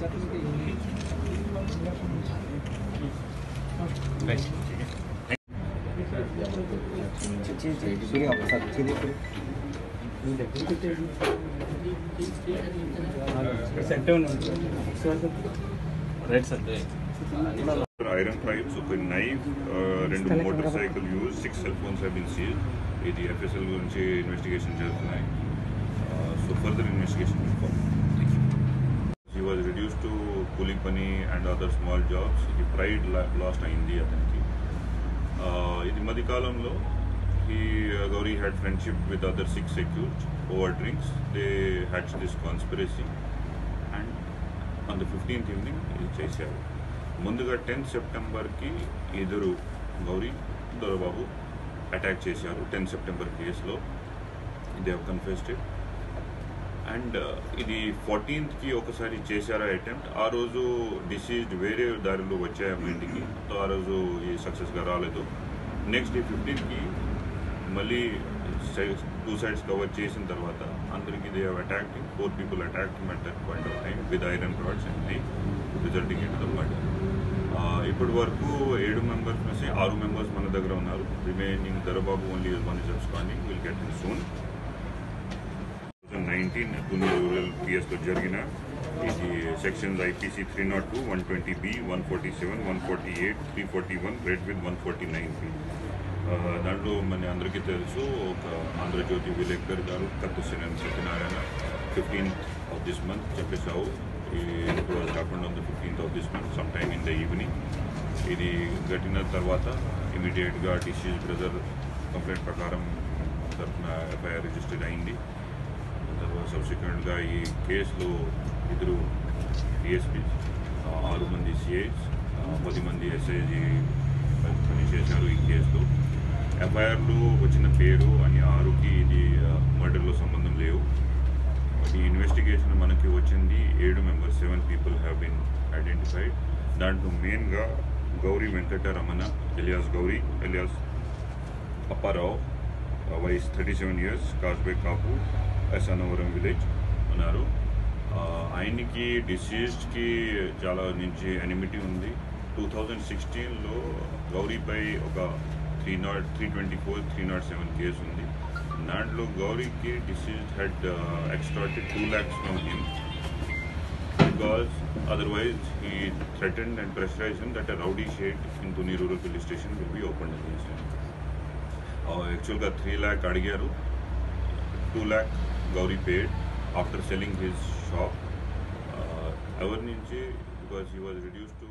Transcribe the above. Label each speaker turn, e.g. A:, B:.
A: Iron pipes, open knife, రెండు motorcycle use, six cell phones have been seized. ఇది FSL గురించి investigation జరుగుతున్నాయి so further investigation పని and other small jobs ఈ pride lost అయింది అతనికి ఇది మధ్య కాలంలో ఈ Gauri had friendship with other six secured over drinks they had this conspiracy and on the fifteenth evening ఇది చేశారు. ముందుగా టెన్త్ సెప్టెంబర్కి ఇద్దరు గౌరీ దొరబాబు అటాక్ చేశారు. టెన్త్ సెప్టెంబర్ కేసులో they have confessed and uh, ఇది ఫోర్టీన్త్కి ఒకసారి చేశారా అటెంప్ట్ ఆ రోజు డిసీజ్డ్ వేరే దారిలో వచ్చాయి మా ఇంటికి. ఆ రోజు ఈ సక్సెస్గా రాలేదు. నెక్స్ట్ డే ఫిఫ్టీన్త్కి మళ్ళీ టూ సైడ్స్ కవర్ చేసిన తర్వాత అందరికి they have four people attacked at that point of time with iron rods and knife resulting in the murder ఇప్పటి వరకు ఏడు మెంబర్స్ నుంచి ఆరు మెంబర్స్ మన దగ్గర ఉన్నారు. Remaining Dorababu only one is absconding will get in soon nineteen Pune rural పిఎస్లో జరిగిన ఇది sections IPC three not two one twenty B one forty seven one forty eight three forty one read with one forty nine B. దాంట్లో మన అందరికీ తెలుసు ఒక ఆంధ్రజ్యోతి విలేకర్ గారు Kattusena Satyanarayana fifteenth of this month చెప్పేశావు. It was happened on the fifteenth of this month some time in the evening ఇది గట్టిన తర్వాత ఇమీడియట్గా డిసీజ్ బ్రదర్ కంప్లైంట్ ప్రకారం తరఫున ఎఫ్ఐఆర్ రిజిస్టర్ అయింది. సబ్సిక్వెంట్గా ఈ కేసులో ఇద్దరు డిఎస్పీ ఆరు మంది సిఐస్ పది మంది ఎస్ఐజీ పనిచేశారు ఈ కేసులో. ఎఫ్ఐఆర్లో వచ్చిన పేరు అని ఆరుకి ఇది మర్డర్లో సంబంధం లేవు. ఈ ఇన్వెస్టిగేషన్ మనకి వచ్చింది. ఏడు members seven people have been identified దాంట్లో మెయిన్గా గౌరీ వెంకటరమణ ఎలియాస్ గౌరీ ఎలియాస్ అప్పారావు వయస్ థర్టీ సెవెన్ ఇయర్స్ కాస్బే కాపు ఎస్ఎన్వరం విలేజ్ ఉన్నారు ఆయనకి డిసీజ్కి చాలా నుంచి ఎనిమిటీ ఉంది. టూ థౌజండ్ సిక్స్టీన్లో గౌరీపై ఒక three not three twenty four three not seven case ఉంది. దాంట్లో గౌరీకి deceased had extorted two lakhs from him because otherwise he threatened and pressurized rowdy that in rowdy sheet in Pune rural open యాక్చువల్గా three lakh అడిగారు. Two lakh Gauri paid after selling his shop. Uh, I was because he was reduced to